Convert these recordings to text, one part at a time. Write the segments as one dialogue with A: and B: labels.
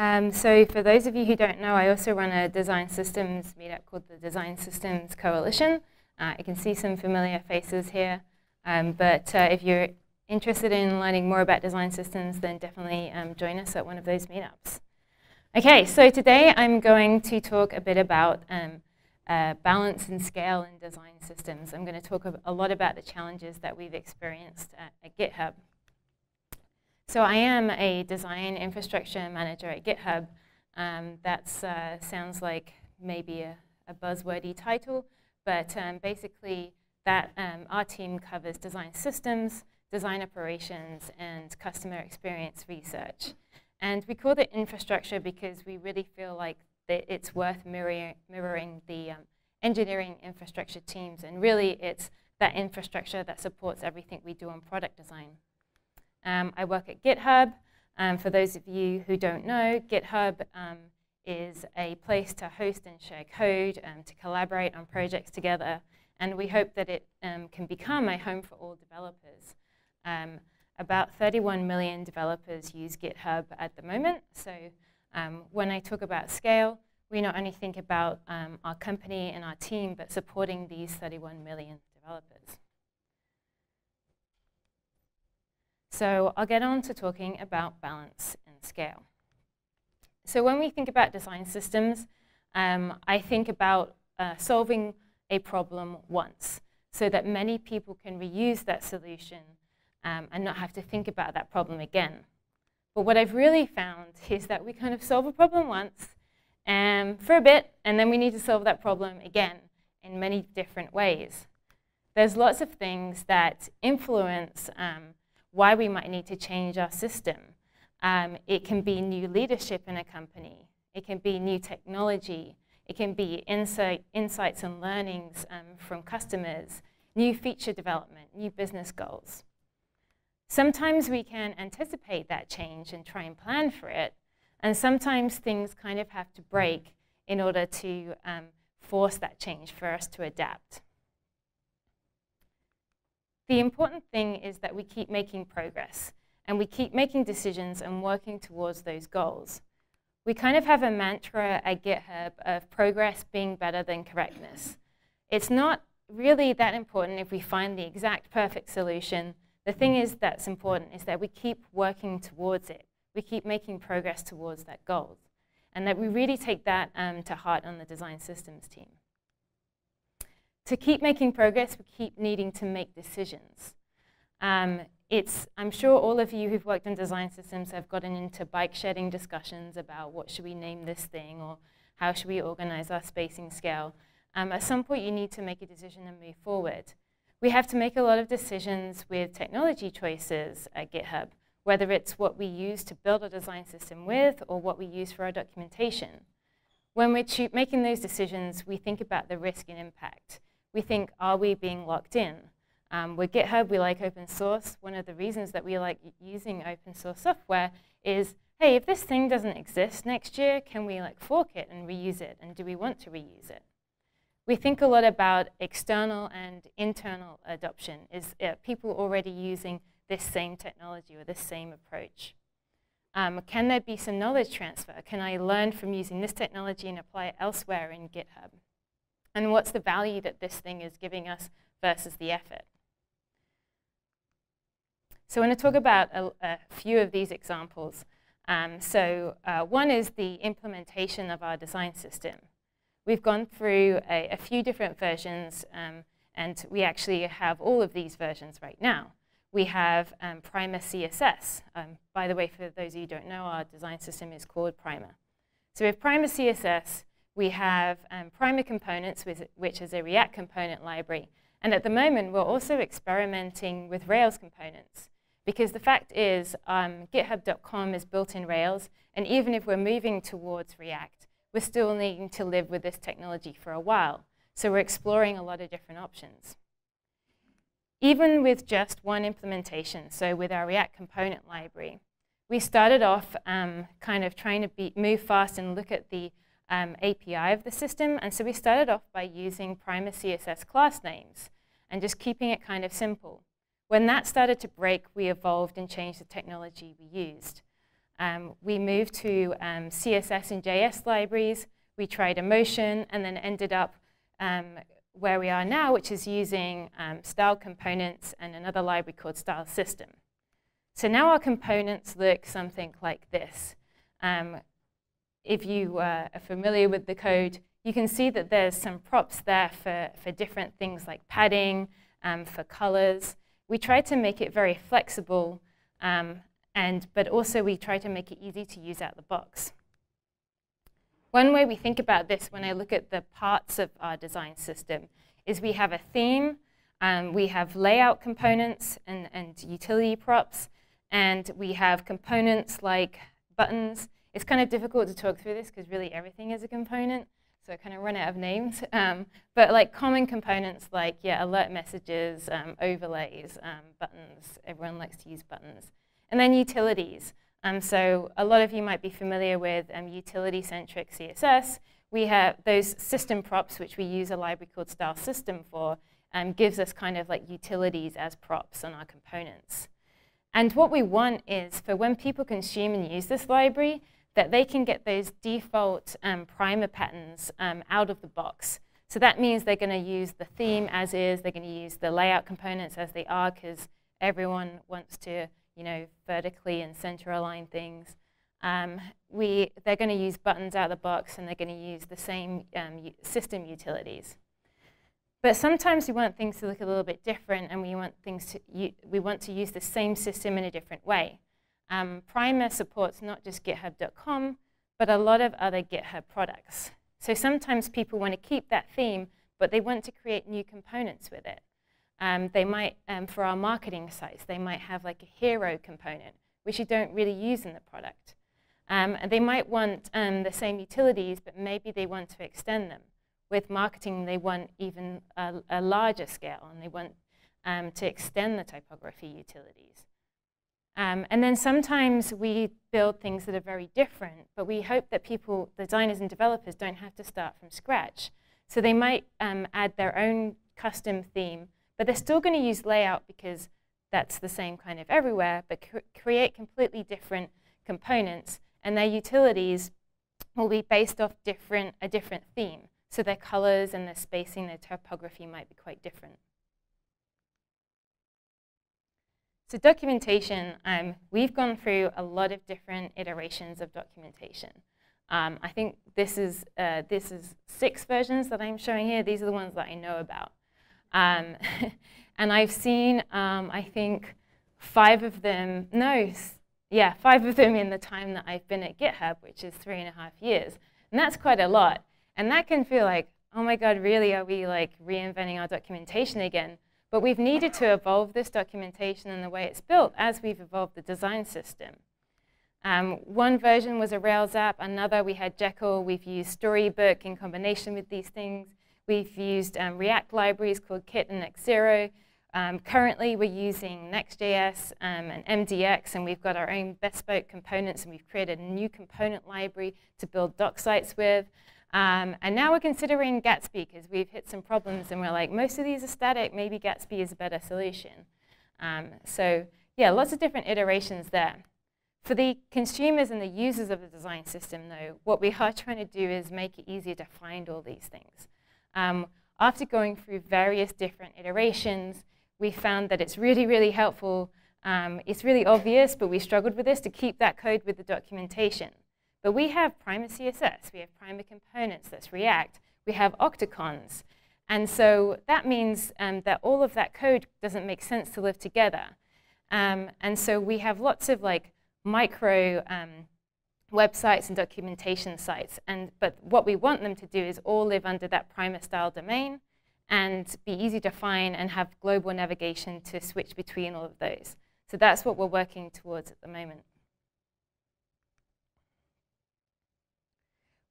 A: Um, so for those of you who don't know, I also run a design systems meetup called the Design Systems Coalition. Uh, you can see some familiar faces here. Um, but uh, if you're interested in learning more about design systems, then definitely um, join us at one of those meetups. Okay, so today I'm going to talk a bit about um, uh, balance and scale in design systems. I'm going to talk a, lot about the challenges that we've experienced at, at GitHub. So I am a design infrastructure manager at GitHub. Um, that uh, sounds like maybe a, a buzzwordy title, but um, basically that um, our team covers design systems, design operations, and customer experience research. And we call it infrastructure because we really feel like it's worth mirroring, the um, engineering infrastructure teams. And really, it's that infrastructure that supports everything we do on product design. Um, I work at GitHub. Um, for those of you who don't know, GitHub um, is a place to host and share code, um, to collaborate on projects together, and we hope that it um, can become a home for all developers. Um, about 31 million developers use GitHub at the moment, so when I talk about scale, we not only think about our company and our team, but supporting these 31 million developers. So I'll get on to talking about balance and scale. So when we think about design systems, um, I think about uh, solving a problem once so that many people can reuse that solution um, and not have to think about that problem again. But what I've really found is that we kind of solve a problem once um, for a bit, and then we need to solve that problem again in many different ways. There's lots of things that influence um, why we might need to change our system. Um, it can be new leadership in a company. It can be new technology. It can be insight, insights and learnings um, from customers, new feature development, new business goals. Sometimes we can anticipate that change and try and plan for it, and sometimes things kind of have to break in order to um, force that change for us to adapt. The important thing is that we keep making progress and we keep making decisions and working towards those goals. We kind of have a mantra at GitHub of progress being better than correctness. It's not really that important if we find the exact perfect solution. The thing is that's important is that we keep working towards it. We keep making progress towards that goal. And that we really take that um, to heart on the design systems team to keep making progress, we keep needing to make decisions. Um, it's, I'm sure all of you who've worked in design systems have gotten into bike shedding discussions about what should we name this thing or how should we organize our spacing scale. Um, at some point, you need to make a decision and move forward. We have to make a lot of decisions with technology choices at GitHub, whether it's what we use to build a design system with or what we use for our documentation. When we're making those decisions, we think about the risk and impact we think, are we being locked in? Um, with GitHub, we like open source. One of the reasons that we like using open source software is, hey, if this thing doesn't exist next year, can we like fork it and reuse it? And do we want to reuse it? We think a lot about external and internal adoption. Is uh, people already using this same technology or this same approach? Um, can there be some knowledge transfer? Can I learn from using this technology and apply it elsewhere in GitHub? And what's the value that this thing is giving us versus the effort. So I want to talk about a, a few of these examples. Um, so uh, one is the implementation of our design system. We've gone through a, a few different versions, um, and we actually have all of these versions right now. We have um, Primer CSS. Um, by the way, for those of you who don't know, our design system is called Primer. So we have Primer CSS, we have um, Primer Components, which is a React component library. And at the moment, we're also experimenting with Rails components. Because the fact is, um, GitHub.com is built in Rails, and even if we're moving towards React, we're still needing to live with this technology for a while. So we're exploring a lot of different options. Even with just one implementation, so with our React component library, we started off um, kind of trying to be, move fast and look at the um, API of the system. And so we started off by using Primer CSS class names and just keeping it kind of simple. When that started to break, we evolved and changed the technology we used. Um, we moved to um, CSS and JS libraries. We tried Emotion and then ended up um, where we are now, which is using um, style components and another library called style system. So now our components look something like this. Um, if you uh, are familiar with the code, you can see that there's some props there for, for different things like padding, um, for colors. We try to make it very flexible um, and, but also we try to make it easy to use out of the box. One way we think about this when I look at the parts of our design system is we have a theme, um, we have layout components and, and utility props, and we have components like buttons. It's kind of difficult to talk through this because really everything is a component, so I kind of run out of names. Um, but like common components like, yeah, alert messages, um, overlays, um, buttons, everyone likes to use buttons. And then utilities. Um, so a lot of you might be familiar with um, utility-centric CSS. We have those system props, which we use a library called style system for, um, gives us kind of like utilities as props on our components. And what we want is for when people consume and use this library, that they can get those default um, primer patterns um, out of the box. So that means they're going to use the theme as is, they're going to use the layout components as they are, because everyone wants to you know, vertically and center align things. Um, we, they're going to use buttons out of the box and they're going to use the same um, system utilities. But sometimes we want things to look a little bit different and we want, things to, we want to use the same system in a different way. Um, Primer supports not just github.com, but a lot of other GitHub products. So sometimes people want to keep that theme, but they want to create new components with it. Um, they might, um, for our marketing sites, they might have like a hero component, which you don't really use in the product. Um, and they might want um, the same utilities, but maybe they want to extend them. With marketing, they want even a, a larger scale, and they want um, to extend the typography utilities. Um, and then sometimes we build things that are very different, but we hope that people, designers and developers, don't have to start from scratch. So they might add their own custom theme but they're still going to use layout because that's the same kind of everywhere, but cr create completely different components. And their utilities will be based off different, a different theme. So their colors and their spacing, their typography might be quite different. So documentation, um, we've gone through a lot of different iterations of documentation. Um, I think this is, uh, this is six versions that I'm showing here. These are the ones that I know about. Um, and I've seen, um, I think, five of them, no, yeah, five of them in the time that I've been at GitHub, which is three and a half years. And that's quite a lot. And that can feel like, oh my God, really, are we like reinventing our documentation again? But we've needed to evolve this documentation and the way it's built as we've evolved the design system. Um, one version was a Rails app, another we had Jekyll, we've used Storybook in combination with these things. We've used um, React libraries called Kit and x0. Um, currently, we're using Next.js um, and MDX, and we've got our own bespoke components, and we've created a new component library to build doc sites with. Um, and now we're considering Gatsby, because we've hit some problems, and we're like, most of these are static, maybe Gatsby is a better solution. Um, so yeah, lots of different iterations there. For the consumers and the users of the design system, though, what we are trying to do is make it easier to find all these things. Um, after going through various different iterations, we found that it's really, really helpful. Um, it's really obvious, but we struggled with this, to keep that code with the documentation. But we have Primer CSS, we have Primer components, that's React, we have Octicons. And so that means um, that all of that code doesn't make sense to live together. Um, and so we have lots of like micro um, websites and documentation sites. And, but what we want them to do is all live under that primer style domain and be easy to find and have global navigation to switch between all of those. So that's what we're working towards at the moment.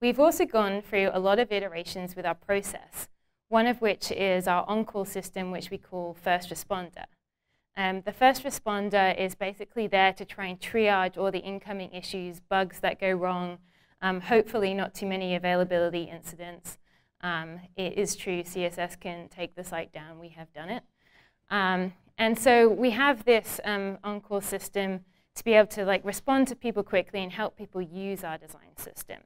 A: We've also gone through a lot of iterations with our process, one of which is our on-call system, which we call First Responder. Um, the first responder is basically there to try and triage all the incoming issues, bugs that go wrong, um, hopefully not too many availability incidents. Um, it is true CSS can take the site down, we have done it. Um, and so we have this um, on-call system to be able to like respond to people quickly and help people use our design system.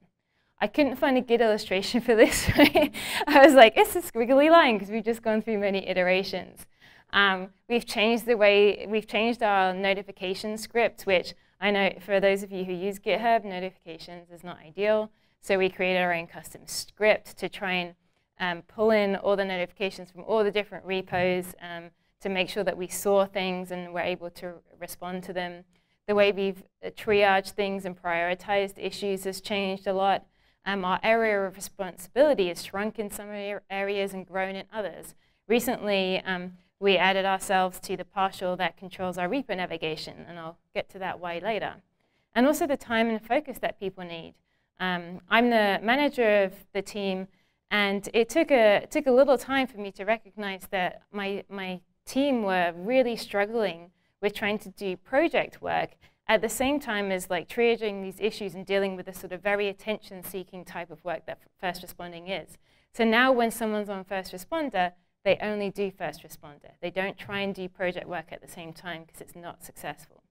A: I couldn't find a good illustration for this. I was like, it's a squiggly line because we've just gone through many iterations. Um, we've changed the way, we've changed our notification script, which I know for those of you who use GitHub, notifications is not ideal. So we created our own custom script to try and um, pull in all the notifications from all the different repos um, to make sure that we saw things and were able to respond to them. The way we've uh, triaged things and prioritized issues has changed a lot. Um, our area of responsibility has shrunk in some areas and grown in others. Recently, um, we added ourselves to the partial that controls our repo navigation, and I'll get to that why later. And also the time and focus that people need. Um, I'm the manager of the team, and it took a, took a little time for me to recognize that my, my team were really struggling with trying to do project work at the same time as like triaging these issues and dealing with the sort of very attention-seeking type of work that first responding is. So now when someone's on first responder, they only do first responder. They don't try and do project work at the same time because it's not successful.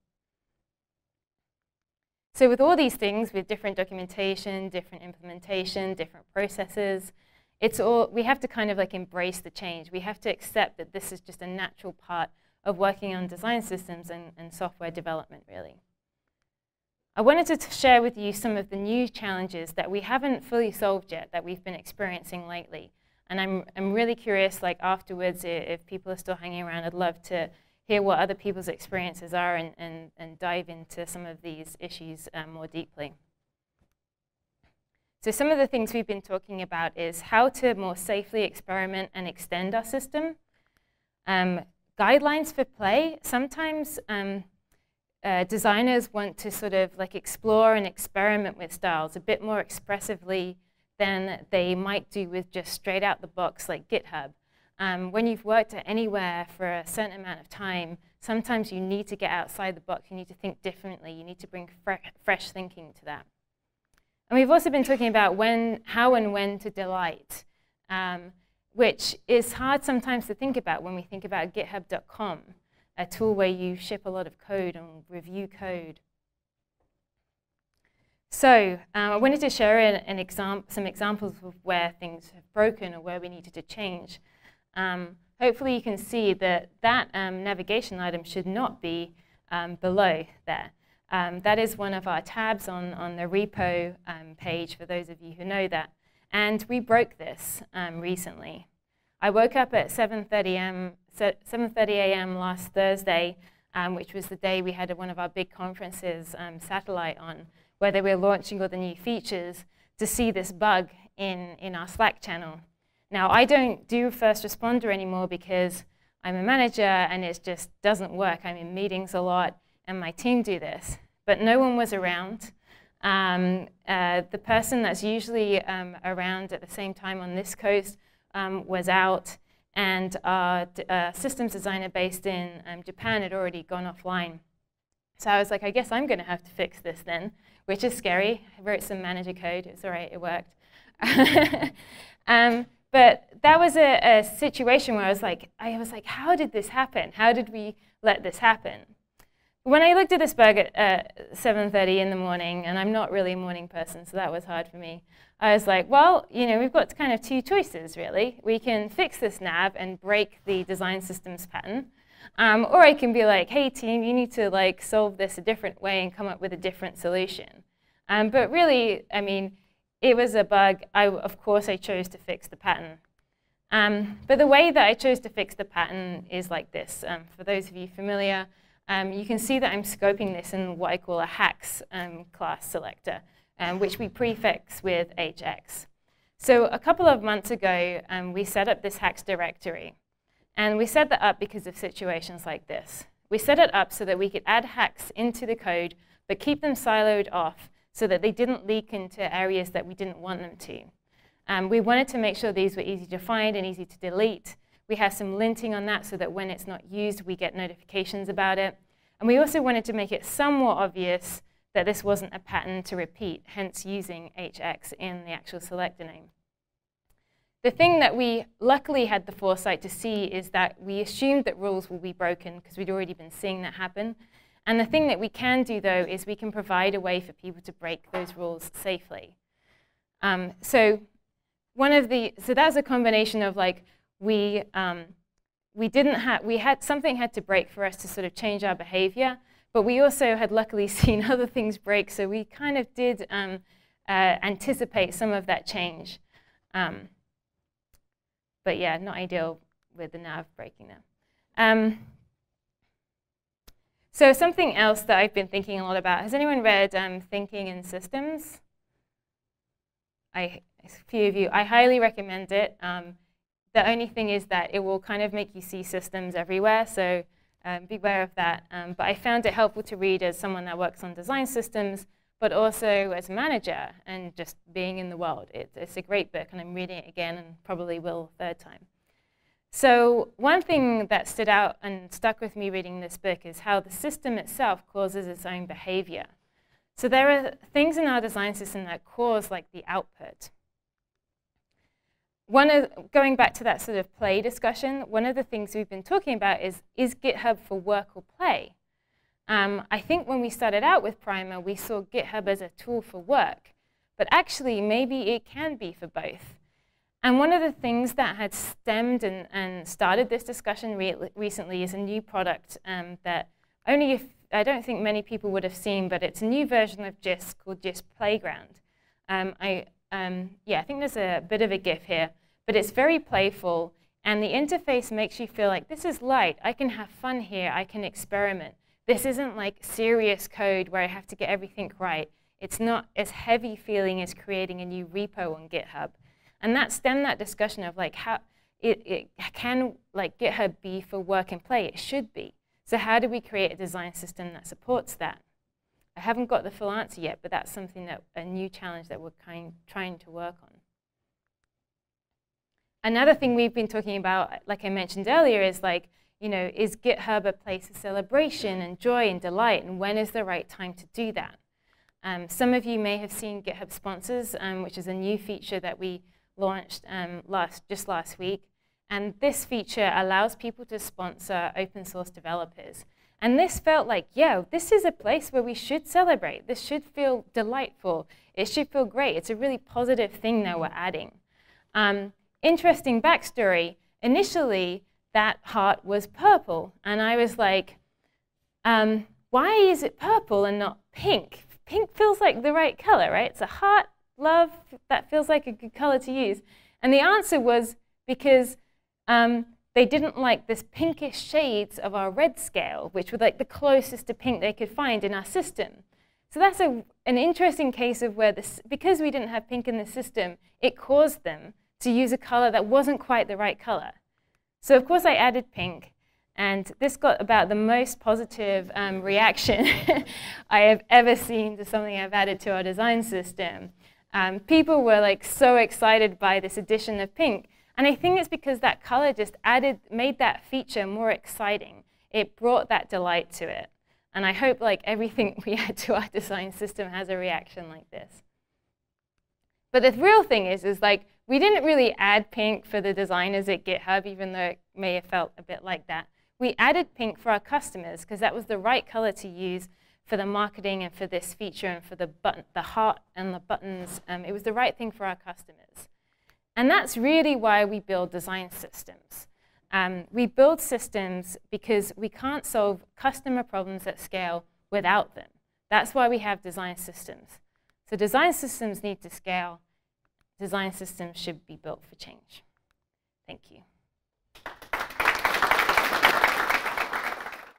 A: So with all these things, with different documentation, different implementation, different processes, it's all, we have to kind of like embrace the change. We have to accept that this is just a natural part of working on design systems and, and software development, really. I wanted to share with you some of the new challenges that we haven't fully solved yet that we've been experiencing lately. And I'm, I'm really curious, like afterwards, if people are still hanging around, I'd love to hear what other people's experiences are and, and, and dive into some of these issues um, more deeply. So some of the things we've been talking about is how to more safely experiment and extend our system. Um, guidelines for play. Sometimes um, uh, designers want to sort of like explore and experiment with styles a bit more expressively than they might do with just straight out the box like GitHub. Um, when you've worked at anywhere for a certain amount of time, sometimes you need to get outside the box. You need to think differently. You need to bring fre fresh thinking to that. And we've also been talking about when, how and when to delight, um, which is hard sometimes to think about when we think about github.com, a tool where you ship a lot of code and review code. So um, I wanted to share an, an exam some examples of where things have broken or where we needed to change. Um, hopefully you can see that that um, navigation item should not be um, below there. Um, that is one of our tabs on, on the repo um, page, for those of you who know that. And we broke this um, recently. I woke up at 7.30 a.m. last Thursday, um, which was the day we had one of our big conferences, um, Satellite, on where they were launching all the new features to see this bug in, in our Slack channel. Now, I don't do first responder anymore because I'm a manager and it just doesn't work. I'm in meetings a lot and my team do this. But no one was around. Um, uh, the person that's usually um, around at the same time on this coast um, was out and our uh, systems designer based in um, Japan had already gone offline. So I was like, I guess I'm going to have to fix this then which is scary. I wrote some manager code. It's all right. It worked. um, but that was a, a, situation where I was like, I was like, how did this happen? How did we let this happen? When I looked at this bug at uh, 7.30 in the morning, and I'm not really a morning person, so that was hard for me, I was like, well, you know, we've got kind of two choices, really. We can fix this nav and break the design systems pattern, um, or I can be like, hey team, you need to like solve this a different way and come up with a different solution. Um, but really, I mean, it was a bug. I, of course, I chose to fix the pattern. Um, but the way that I chose to fix the pattern is like this. Um, for those of you familiar, um, you can see that I'm scoping this in what I call a hacks um, class selector, um, which we prefix with HX. So a couple of months ago, we set up this hacks directory. And we set that up because of situations like this. We set it up so that we could add hacks into the code, but keep them siloed off so that they didn't leak into areas that we didn't want them to. Um, we wanted to make sure these were easy to find and easy to delete. We have some linting on that so that when it's not used, we get notifications about it. And we also wanted to make it somewhat obvious that this wasn't a pattern to repeat, hence using HX in the actual selector name. The thing that we luckily had the foresight to see is that we assumed that rules will be broken because we'd already been seeing that happen. And the thing that we can do, though, is we can provide a way for people to break those rules safely. Um, so one of the, so that's a combination of like, we, um, we didn't have, we had, something had to break for us to sort of change our behavior, but we also had luckily seen other things break, so we kind of did um, uh, anticipate some of that change. Um, but yeah, not ideal with the nav breaking now. Um, so something else that I've been thinking a lot about, has anyone read um, Thinking in Systems? I, a few of you, I highly recommend it. Um, the only thing is that it will kind of make you see systems everywhere, so um, beware of that. Um, but I found it helpful to read as someone that works on design systems, but also as a manager and just being in the world. It, it's a great book, and I'm reading it again and probably will third time. So one thing that stood out and stuck with me reading this book is how the system itself causes its own behavior. So there are things in our design system that cause like the output. One of, going back to that sort of play discussion, one of the things we've been talking about is, is GitHub for work or play? Um, I think when we started out with Primer, we saw GitHub as a tool for work, but actually maybe it can be for both. And one of the things that had stemmed and, and started this discussion re recently is a new product um, that only if, I don't think many people would have seen, but it's a new version of JISC called JISC Playground. Um, I, um, yeah, I think there's a bit of a GIF here, but it's very playful, and the interface makes you feel like this is light. I can have fun here. I can experiment. This isn't like serious code where I have to get everything right. It's not as heavy feeling as creating a new repo on GitHub. And that stemmed that discussion of like how it, it can like GitHub be for work and play? It should be. So how do we create a design system that supports that? I haven't got the full answer yet, but that's something that a new challenge that we're kind, trying to work on. Another thing we've been talking about, like I mentioned earlier, is like, you know, is GitHub a place of celebration and joy and delight, and when is the right time to do that? Um, some of you may have seen GitHub Sponsors, um, which is a new feature that we launched um, last, just last week. And this feature allows people to sponsor open source developers. And this felt like, yeah, this is a place where we should celebrate. This should feel delightful. It should feel great. It's a really positive thing that we're adding. Um, interesting backstory. Initially, that heart was purple. And I was like, um, why is it purple and not pink? Pink feels like the right color, right? It's a heart love, that feels like a good color to use. And the answer was because um, they didn't like this pinkish shades of our red scale, which were like the closest to pink they could find in our system. So that's a, an interesting case of where this, because we didn't have pink in the system, it caused them to use a color that wasn't quite the right color. So of course I added pink, and this got about the most positive um, reaction I have ever seen to something I've added to our design system. Um, people were like so excited by this addition of pink. And I think it's because that color just added, made that feature more exciting. It brought that delight to it. And I hope like everything we add to our design system has a reaction like this. But the real thing is, is like, we didn't really add pink for the designers at GitHub, even though it may have felt a bit like that. We added pink for our customers because that was the right color to use for the marketing and for this feature and for the, button, the heart and the buttons. Um, it was the right thing for our customers. And that's really why we build design systems. Um, we build systems because we can't solve customer problems at scale without them. That's why we have design systems. So design systems need to scale. Design systems should be built for change. Thank you.